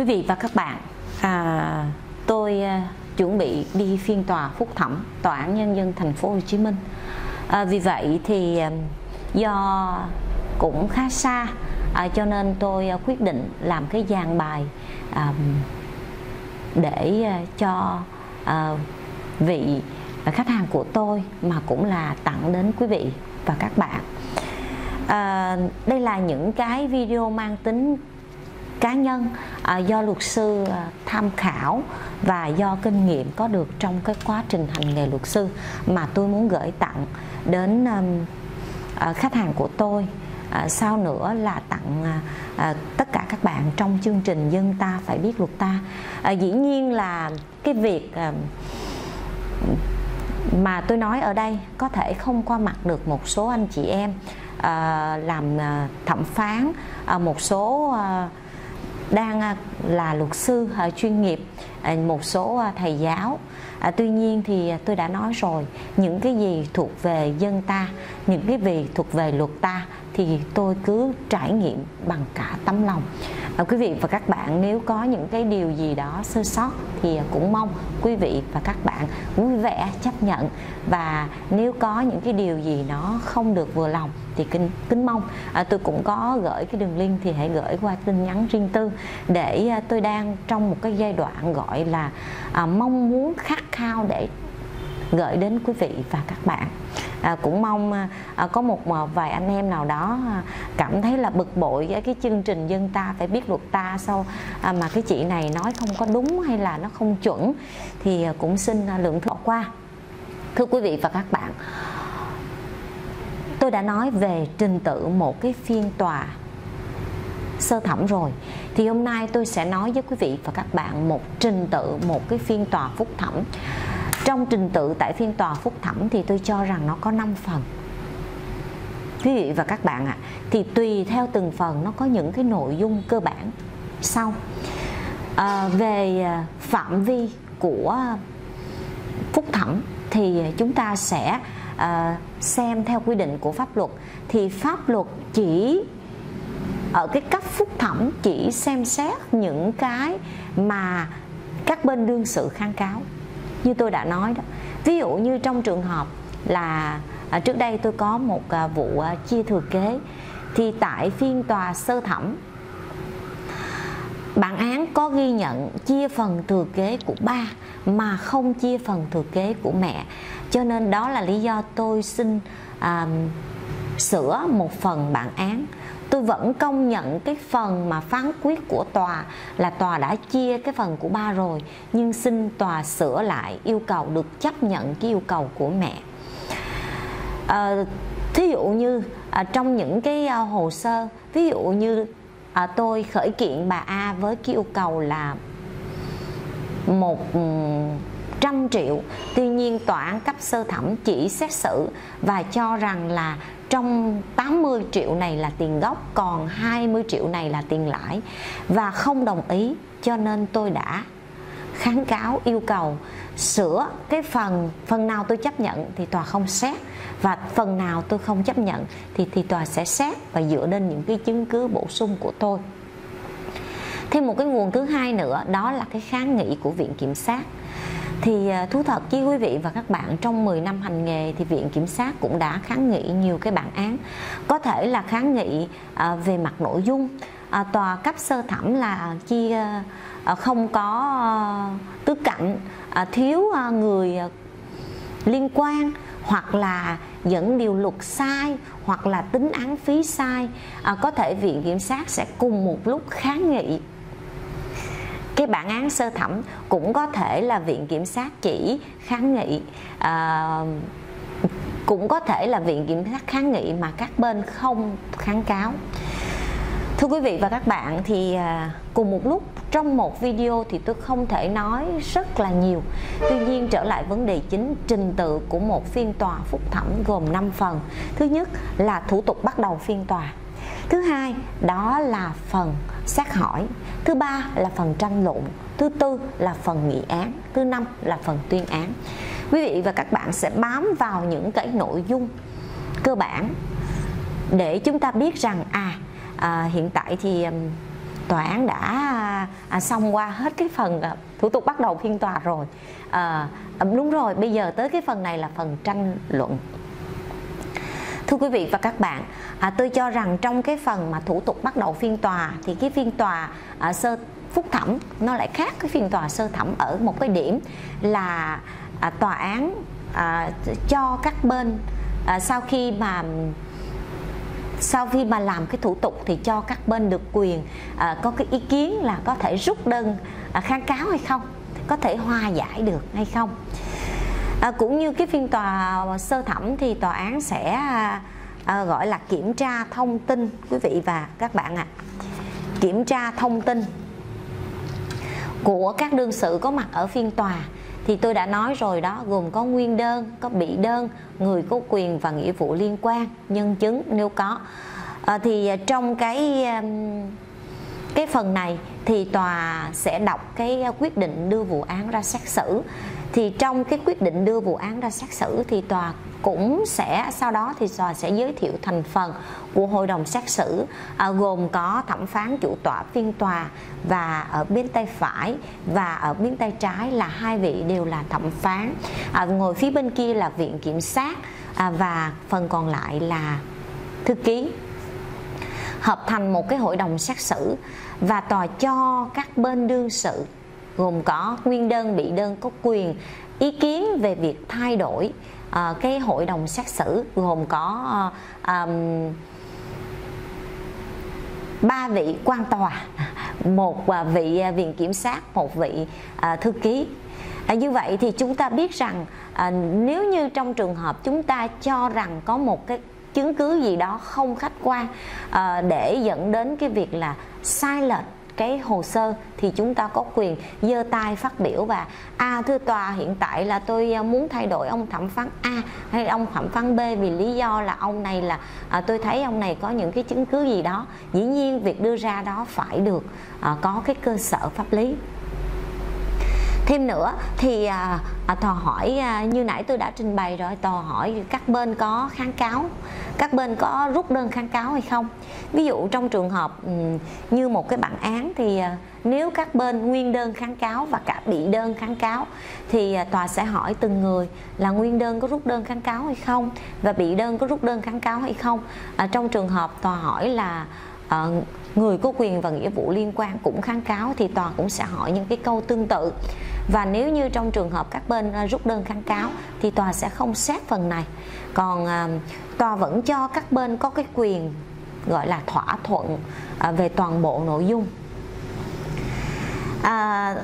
Quý vị và các bạn, à, tôi à, chuẩn bị đi phiên tòa phúc thẩm tòa án nhân dân thành phố Hồ Chí Minh. À, vì vậy thì à, do cũng khá xa à, cho nên tôi à, quyết định làm cái dàn bài à, để cho à, vị khách hàng của tôi mà cũng là tặng đến quý vị và các bạn. À, đây là những cái video mang tính cá nhân à, do luật sư à, tham khảo và do kinh nghiệm có được trong cái quá trình hành nghề luật sư mà tôi muốn gửi tặng đến à, khách hàng của tôi. À, sau nữa là tặng à, à, tất cả các bạn trong chương trình dân ta phải biết luật ta. À, dĩ nhiên là cái việc à, mà tôi nói ở đây có thể không qua mặt được một số anh chị em à, làm à, thẩm phán à, một số à, đang à, là luật sư à, chuyên nghiệp à, một số thầy giáo. À, tuy nhiên thì tôi đã nói rồi những cái gì thuộc về dân ta những cái gì thuộc về luật ta thì tôi cứ trải nghiệm bằng cả tấm lòng à, quý vị và các bạn nếu có những cái điều gì đó sơ sót thì cũng mong quý vị và các bạn vui vẻ chấp nhận. Và nếu có những cái điều gì nó không được vừa lòng thì kính kính mong. À, tôi cũng có gửi cái đường link thì hãy gửi qua tin nhắn riêng tư để à, tôi đang trong một cái giai đoạn gọi là à, mong muốn khát khao để gửi đến quý vị và các bạn. À, cũng mong à, à, có một à, vài anh em nào đó à, cảm thấy là bực bội với cái chương trình dân ta phải biết luật ta sau à, mà cái chị này nói không có đúng hay là nó không chuẩn thì à, cũng xin à, lượng thọ qua. Thưa quý vị và các bạn tôi đã nói về trình tự một cái phiên tòa sơ thẩm rồi. Thì hôm nay tôi sẽ nói với quý vị và các bạn một trình tự một cái phiên tòa phúc thẩm trong trình tự tại phiên tòa phúc thẩm thì tôi cho rằng nó có 5 phần. Quý vị và các bạn ạ à, thì tùy theo từng phần nó có những cái nội dung cơ bản. Sau à, về ờ, phạm vi của phúc thẩm thì chúng ta sẽ à, xem theo quy định của pháp luật. Thì pháp luật chỉ ở cái cấp phúc thẩm chỉ xem xét những cái mà các bên đương sự kháng cáo như tôi đã nói đó. Ví dụ như trong trường hợp là à, trước đây tôi có một à, vụ à, chia thừa kế thì tại phiên tòa sơ thẩm bản án có ghi nhận chia phần thừa kế của ba mà không chia phần thừa kế của mẹ. Cho nên đó là lý do tôi xin à, sửa một phần bản án. Tôi vẫn công nhận cái phần mà phán quyết của tòa là tòa đã chia cái phần của ba rồi nhưng xin tòa sửa lại yêu cầu được chấp nhận cái yêu cầu của mẹ. À, thí dụ như à, trong những cái à, hồ sơ ví dụ như à, tôi khởi kiện bà A với cái yêu cầu là một ừ, trăm triệu tuy nhiên tòa án cấp sơ thẩm chỉ xét xử và cho rằng là trong 80 triệu này là tiền gốc, còn 20 triệu này là tiền lãi. Và không đồng ý, cho nên tôi đã kháng cáo, yêu cầu sửa cái phần phần nào tôi chấp nhận thì tòa không xét. Và phần nào tôi không chấp nhận thì thì tòa sẽ xét và dựa lên những cái chứng cứ bổ sung của tôi. Thêm một cái nguồn thứ hai nữa, đó là cái kháng nghị của viện kiểm sát thì à, thú thật với quý vị và các bạn trong 10 năm hành nghề thì viện kiểm sát cũng đã kháng nghị nhiều cái bản án. Có thể là kháng nghị à, về mặt nội dung. À, tòa cấp sơ thẩm là chia à, không có tứ cạnh thiếu người liên quan hoặc là dẫn điều luật sai hoặc là tính án phí sai. À, có thể viện kiểm sát sẽ cùng một lúc kháng nghị cái bản án sơ thẩm cũng có thể là viện kiểm sát chỉ kháng nghị à, cũng có thể là viện kiểm sát kháng nghị mà các bên không kháng cáo. Thưa quý vị và các bạn thì à, cùng một lúc trong một video thì tôi không thể nói rất là nhiều. Tuy nhiên trở lại vấn đề chính trình tự của một phiên tòa phúc thẩm gồm 5 phần. Thứ nhất là thủ tục bắt đầu phiên tòa. Thứ hai đó là phần xét hỏi. Thứ ba là phần tranh luận. Thứ tư là phần nghị án. Thứ năm là phần tuyên án. Quý vị và các bạn sẽ bám vào những cái nội dung cơ bản để chúng ta biết rằng à, à hiện tại thì um, tòa án đã à, xong qua hết cái phần à, thủ tục bắt đầu phiên tòa rồi. À, đúng rồi bây giờ tới cái phần này là phần tranh luận thưa quý vị và các bạn à, tôi cho rằng trong cái phần mà thủ tục bắt đầu phiên tòa thì cái phiên tòa à, sơ phúc thẩm nó lại khác cái phiên tòa sơ thẩm ở một cái điểm là à, tòa án à, cho các bên à, sau khi mà sau khi mà làm cái thủ tục thì cho các bên được quyền à, có cái ý kiến là có thể rút đơn à, kháng cáo hay không có thể hòa giải được hay không à, cũng như cái phiên tòa sơ thẩm thì tòa án sẽ à, gọi là kiểm tra thông tin quý vị và các bạn ạ à. kiểm tra thông tin của các đương sự có mặt ở phiên tòa thì tôi đã nói rồi đó gồm có nguyên đơn có bị đơn người có quyền và nghĩa vụ liên quan nhân chứng nếu có à, thì à, trong cái cái phần này thì tòa sẽ đọc cái quyết định đưa vụ án ra xét xử. Thì trong cái quyết định đưa vụ án ra xét xử thì tòa cũng sẽ sau đó thì tòa sẽ giới thiệu thành phần của hội đồng xét xử à, gồm có thẩm phán chủ tọa phiên tòa và ở bên tay phải và ở bên tay trái là hai vị đều là thẩm phán. À, ngồi phía bên kia là viện kiểm sát à, và phần còn lại là thư ký hợp thành một cái hội đồng xét xử và tòa cho các bên đương sự gồm có nguyên đơn bị đơn có quyền ý kiến về việc thay đổi uh, cái hội đồng xét xử gồm có uh, um, ba vị quan tòa một uh, vị uh, viện kiểm sát một vị uh, thư ký. À, như vậy thì chúng ta biết rằng à, nếu như trong trường hợp chúng ta cho rằng có một cái chứng cứ gì đó không khách quan à, để dẫn đến cái việc là sai lệch cái hồ sơ thì chúng ta có quyền giơ tay phát biểu và a à, thưa tòa hiện tại là tôi ờ, muốn thay đổi ông thẩm phán a hay ông thẩm phán b vì lý do là ông này là à, tôi thấy ông này có những cái chứng cứ gì đó. Dĩ nhiên việc đưa ra đó phải được à, có cái cơ sở pháp lý thêm nữa thì à, à, tòa hỏi à, như nãy tôi đã trình bày rồi tòa hỏi các bên có kháng cáo các bên có rút đơn kháng cáo hay không? Ví dụ trong trường hợp ừ, như một cái bản án thì à, nếu các bên nguyên đơn kháng cáo và cả bị đơn kháng cáo thì à, tòa sẽ hỏi từng người là nguyên đơn có rút đơn kháng cáo hay không và bị đơn có rút đơn kháng cáo hay không. À, trong trường hợp tòa hỏi là à, người có quyền và nghĩa vụ liên quan cũng kháng cáo thì tòa cũng sẽ hỏi những cái câu tương tự và nếu như trong trường hợp các bên à, rút đơn kháng cáo thì tòa sẽ không xét phần này. Còn à, tòa vẫn cho các bên có cái quyền gọi là thỏa thuận à, về toàn bộ nội dung. À,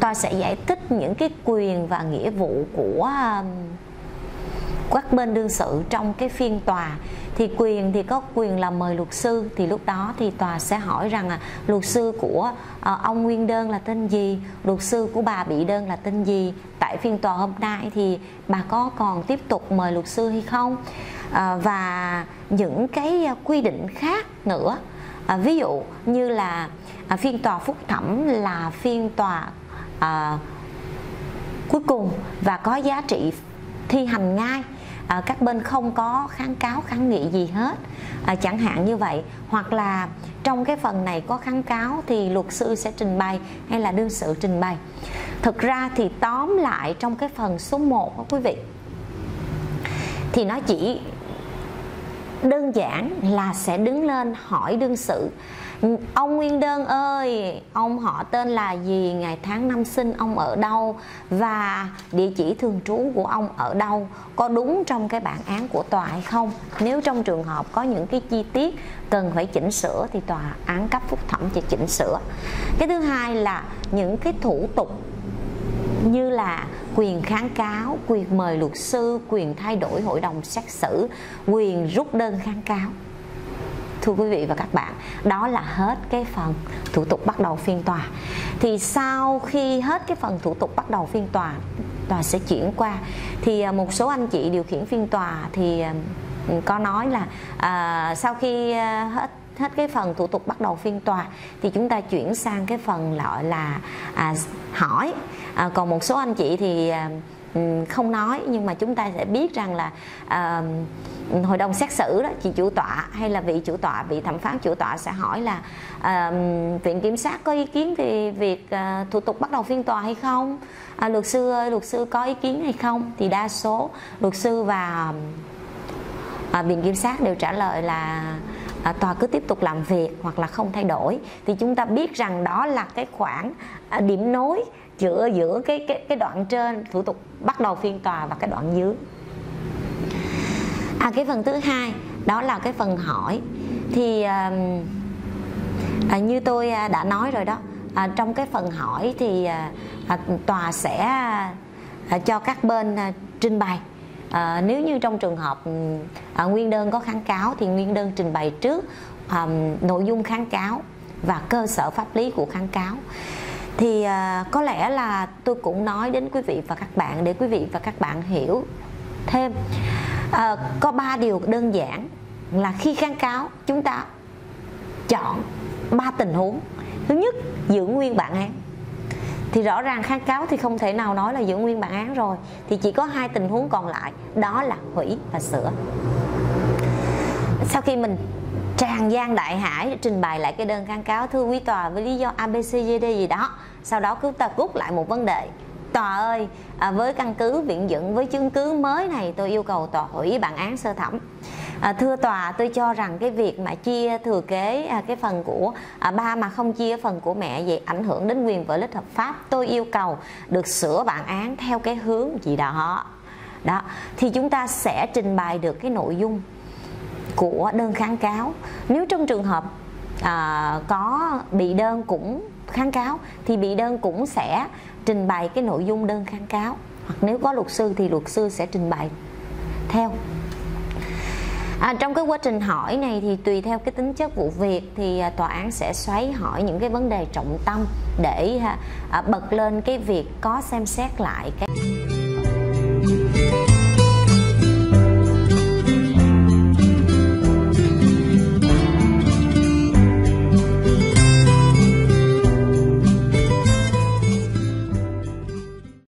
tòa sẽ giải thích những cái quyền và nghĩa vụ của các bên đương sự trong cái phiên tòa thì quyền thì có quyền là mời luật sư. Thì lúc đó thì tòa sẽ hỏi rằng là luật sư của à, ông nguyên đơn là tên gì? Luật sư của bà bị đơn là tên gì? Tại phiên tòa hôm nay thì bà có còn tiếp tục mời luật sư hay không? À, và những cái quy định khác nữa. À, ví dụ như là à, phiên tòa phúc thẩm là phiên tòa à, cuối cùng và có giá trị thi hành ngay à, các bên không có kháng cáo kháng nghị gì hết. À, chẳng hạn như vậy. Hoặc là trong cái phần này có kháng cáo thì luật sư sẽ trình bày hay là đương sự trình bày. Thực ra thì tóm lại trong cái phần số 1 đó quý vị thì nó chỉ đơn giản là sẽ đứng lên hỏi đương sự ông nguyên đơn ơi, ông họ tên là gì? Ngày tháng năm sinh ông ở đâu? Và địa chỉ thường trú của ông ở đâu? Có đúng trong cái bản án của tòa hay không? Nếu trong trường hợp có những cái chi tiết cần phải chỉnh sửa thì tòa án cấp phúc thẩm sẽ chỉnh sửa. Cái thứ hai là những cái thủ tục như là quyền kháng cáo, quyền mời luật sư, quyền thay đổi hội đồng xét xử, quyền rút đơn kháng cáo thưa quý vị và các bạn đó là hết cái phần thủ tục bắt đầu phiên tòa. Thì sau khi hết cái phần thủ tục bắt đầu phiên tòa tòa sẽ chuyển qua. Thì à, một số anh chị điều khiển phiên tòa thì à, có nói là à, sau khi à, hết hết cái phần thủ tục bắt đầu phiên tòa thì chúng ta chuyển sang cái phần gọi là à, hỏi. À, còn một số anh chị thì à, Ừ, không nói nhưng mà chúng ta sẽ biết rằng là à, hội đồng xét xử đó chị chủ tọa hay là vị chủ tọa vị thẩm phán chủ tọa sẽ hỏi là à, viện kiểm sát có ý kiến về việc à, thủ tục bắt đầu phiên tòa hay không? À, luật sư ơi luật sư có ý kiến hay không? Thì đa số luật sư và à, viện kiểm sát đều trả lời là à, tòa cứ tiếp tục làm việc hoặc là không thay đổi. Thì chúng ta biết rằng đó là cái khoảng à, điểm nối giữa giữa cái cái cái đoạn trên thủ tục bắt đầu phiên tòa và cái đoạn dưới. À cái phần thứ hai đó là cái phần hỏi. Thì à, à, như tôi à, đã nói rồi đó à, trong cái phần hỏi thì à, à, tòa sẽ à, cho các bên à, trình bày. À, nếu như trong trường hợp à, nguyên đơn có kháng cáo thì nguyên đơn trình bày trước à, nội dung kháng cáo và cơ sở pháp lý của kháng cáo thì à, có lẽ là tôi cũng nói đến quý vị và các bạn để quý vị và các bạn hiểu thêm. À, có ba điều đơn giản là khi kháng cáo chúng ta chọn ba tình huống. Thứ nhất giữ nguyên bản án. Thì rõ ràng kháng cáo thì không thể nào nói là giữ nguyên bản án rồi thì chỉ có hai tình huống còn lại đó là hủy và sửa. Sau khi mình tràn gian đại hải trình bày lại cái đơn kháng cáo thưa quý tòa với lý do abcd gì đó. Sau đó chúng ta rút lại một vấn đề. Tòa ơi à, với căn cứ viện dẫn với chứng cứ mới này tôi yêu cầu tòa hủy bản án sơ thẩm. À, thưa tòa tôi cho rằng cái việc mà chia thừa kế à, cái phần của à, ba mà không chia phần của mẹ vậy ảnh hưởng đến quyền vợ lích hợp pháp. Tôi yêu cầu được sửa bản án theo cái hướng gì đó. Đó thì chúng ta sẽ trình bày được cái nội dung của đơn kháng cáo. Nếu trong trường hợp à, có bị đơn cũng kháng cáo thì bị đơn cũng sẽ trình bày cái nội dung đơn kháng cáo. Hoặc nếu có luật sư thì luật sư sẽ trình bày theo. À, trong cái quá trình hỏi này thì tùy theo cái tính chất vụ việc thì à, tòa án sẽ xoáy hỏi những cái vấn đề trọng tâm để à, à, bật lên cái việc có xem xét lại cái